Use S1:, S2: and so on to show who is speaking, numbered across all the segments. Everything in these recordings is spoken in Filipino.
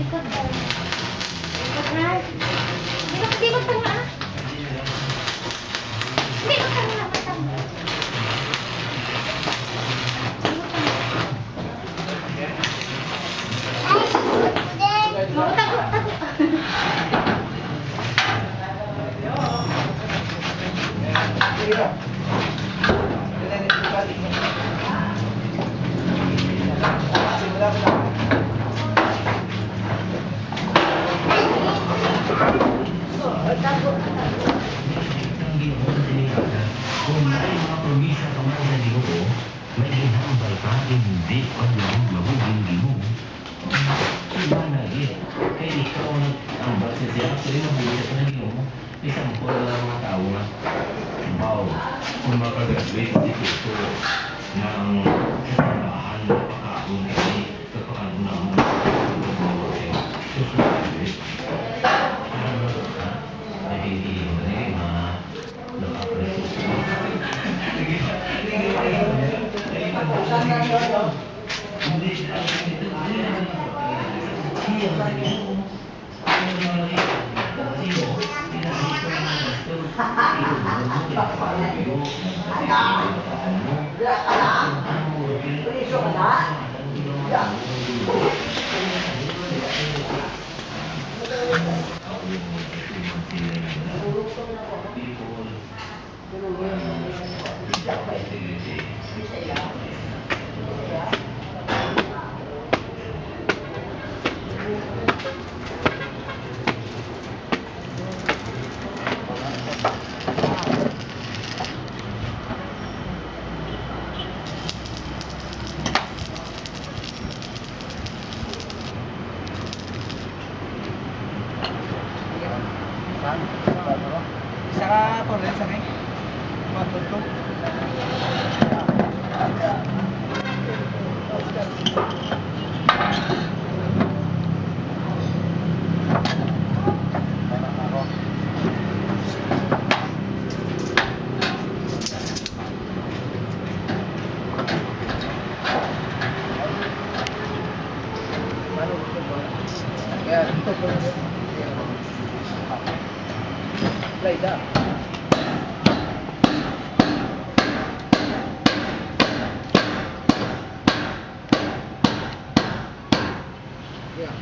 S1: 会更难。Pwede nang balbahin di
S2: paglamog-lamog ang ginong. Managit, kaya ikaw ang base siya. Actually, mabuhat na niyo. Isang po na mga tao na, wow, kung makagraduate dito
S3: ko
S4: ng 对
S5: 呀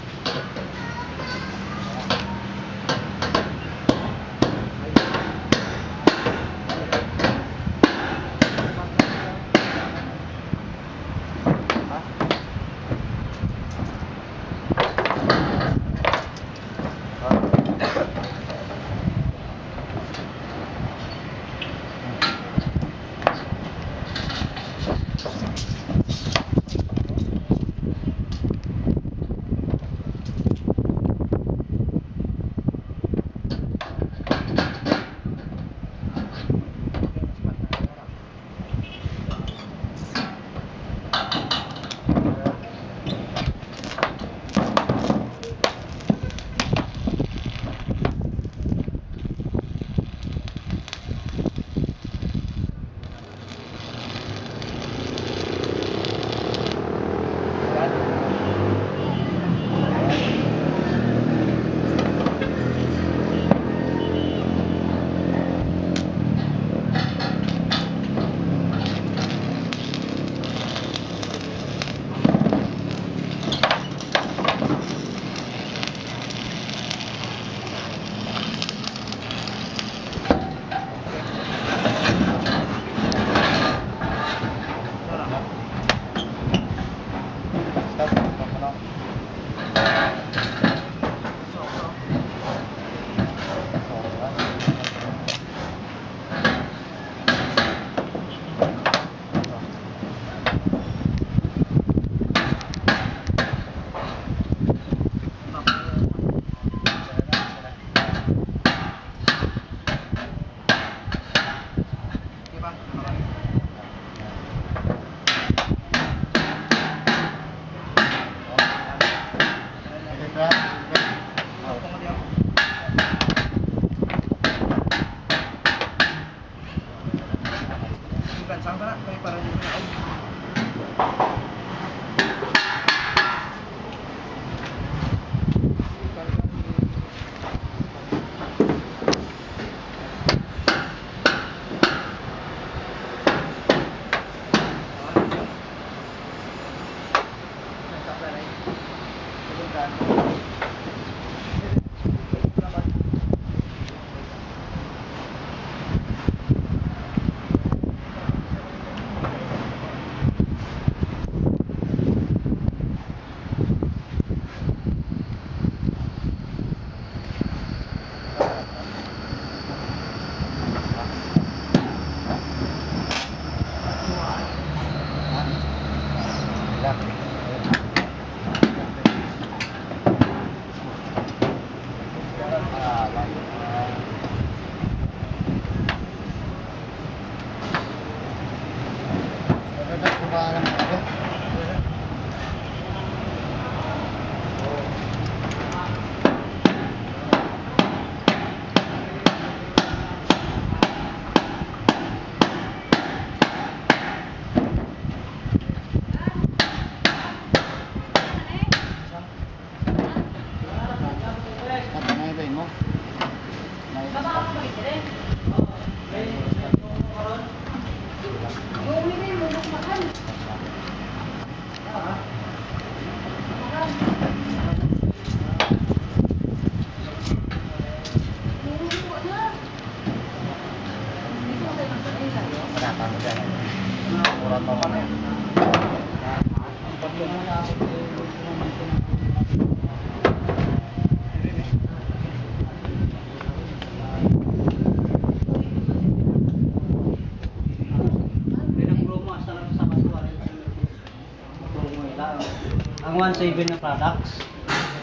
S5: 1.7 na products,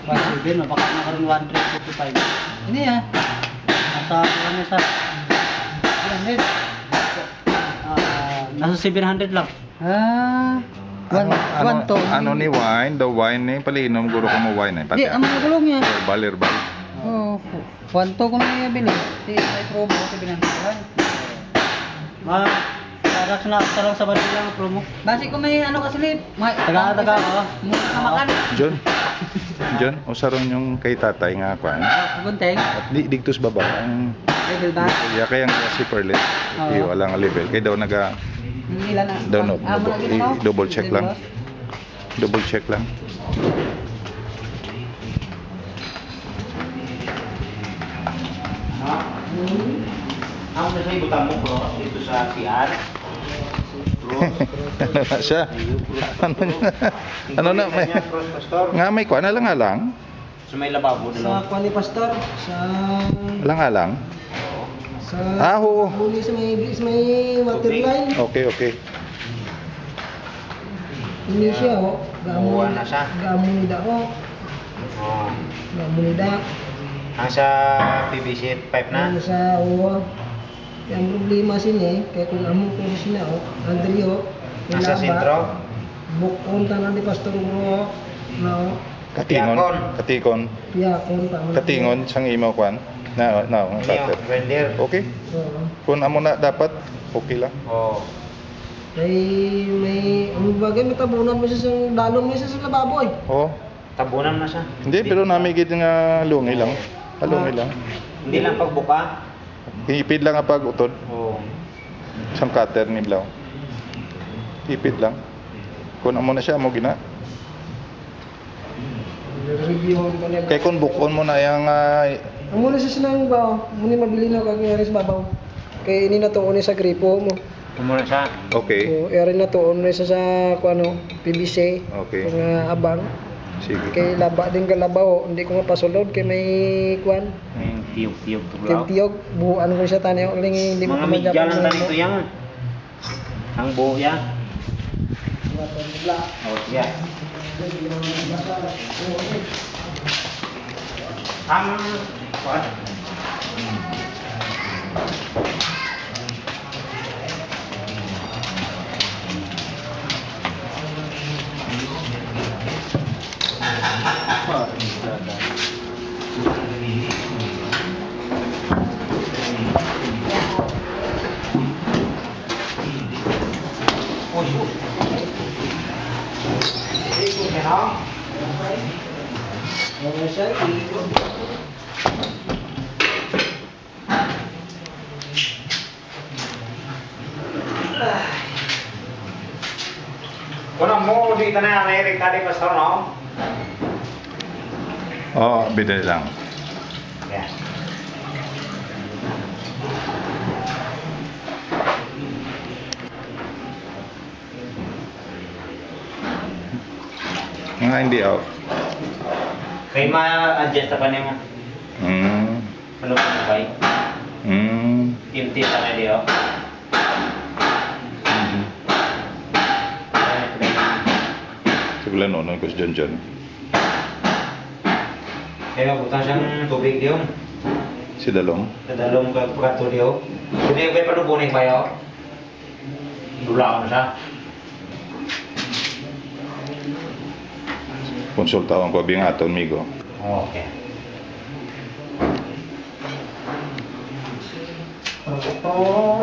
S5: 1.7, no, baka nakaroon 155. Ini ya. Nasa, ano sa, ilan din? Ah, nasa 700 lang.
S6: Ah, one,
S4: ano,
S6: one to.
S4: ano ni wine? The wine ni palinom guro ko mo wine eh.
S6: Di, ang mga gulong niya.
S4: Herbal, herbal.
S6: Oh, one to ko na bili. Di, ay promo ko binantayan.
S5: Mga products na sa lang sa lang ang promo.
S6: Basi ko may ano kasi lip. May
S5: Taga- taga, oh.
S6: Muna ka makan.
S4: John. John, usaron yung kay tatay nga kwan.
S6: Gunteng.
S4: At di digtos baba ang
S6: Level ba?
S4: ya kaya nga si Perlet. Iyo alang level kay daw naga
S6: Ilan na?
S4: daw no,
S6: Ah,
S4: double, check lang. Double check lang.
S2: Ang nasa ibutan mo bro, dito sa CR.
S4: Ano na siya? ano na? Ano na? May, nga may kwan, alang alang?
S2: Sa may lababo
S5: Sa Kwani Pastor, sa
S4: Alang alang?
S5: sa
S4: Ah, oo.
S5: huli sa may sa may waterline.
S4: Okay, okay.
S5: Hindi siya oh. Gamo
S2: Buwan na siya.
S5: Gamo ni da oh.
S2: Oh.
S5: Gamo ni da.
S2: Ang sa PVC pipe
S5: Ano sa uwa. Kaya ang problema sini, kaya kung amo ko sina oh, Andrio,
S2: Nasa sentro?
S5: Bukon tanan ni Pastor Bro. No.
S4: Katingon.
S2: Yakon.
S4: Katikon.
S5: Piyakon pa.
S4: Katingon, sang imo kwan. Na, na, ang
S2: Niyo, render.
S4: Okay.
S5: Oo.
S4: Kung amo na dapat, okay lang.
S2: Oh.
S5: May may ang bagay matabunan mo siya sa dalong mo siya sa lababo eh.
S4: Oh.
S2: Tabunan na siya.
S4: Hindi, pero namigit nga lungi lang. Alungi lang.
S2: Hindi lang pagbuka.
S4: Ipid lang ang pag-utod.
S2: Oh.
S4: Isang cutter ni Blau. Ipid lang. Kung amo na siya, mo gina. Kaya kung bukon mo na yung ah,
S5: Ang muna siya sinang baw, muna mabili na kag aris babaw. Kay ini na tuon sa gripo mo.
S2: Kumuna siya.
S4: okay.
S5: O eri na tuon na siya sa kuano PVC.
S4: Okay.
S5: Nga abang.
S4: Sige.
S5: Kay laba din kalabaw, hindi ko nga pasulod kay may kuan.
S2: Hmm, tiyog-tiyog to
S5: Kay tiyog, buuan ko siya tani uling hindi mo
S2: Mga media lang ganito yan. Ang buo yan. Oh, siya. Ang... What?
S5: Ano siya? ikot.
S2: Kuna mo dito na ang Eric tadi pastor no?
S4: Oo, oh, bidali lang.
S2: Yeah.
S4: Nga hindi out.
S2: Kay ma-adjust pa niya mo.
S4: Mm.
S2: Ano ba ba?
S4: Mm.
S2: Timti sa na diyo.
S4: Mhm. Siguro no, no, kus John John.
S2: Kaya butang siyang tubig diyo.
S4: Si Dalong.
S2: Dadalong ka prato diyo. Kuni ba pa bunig ba yo? Dula ko na siya.
S4: Konsultawan ko bing aton migo.
S2: Oh, okay.
S5: Wow,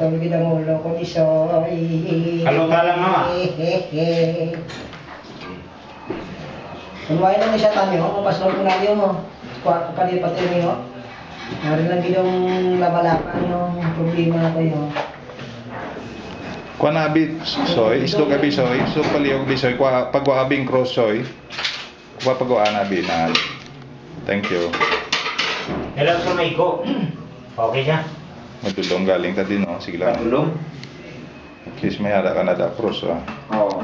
S5: nagkakatawag ang ulo ko ni Soy.
S2: Kaluta lang, mama.
S5: Kunway lang siya tayo, kung pasol ko na yun mo. Kuha ko palipat yun yun. Narin lang din yung labalakan yung problema ko yun.
S4: Kuan abi soy, isdo abi soy, isdo paliyog bi soy, kwa pagwaabing cross soy. Kwa pagwaan abi na. Thank you.
S2: Hello sa may ko. Okay siya.
S4: Madulong galing ka din, oh. Sige lang.
S7: Patulong.
S4: At least may hara ka na da cross, ah.
S7: Oo.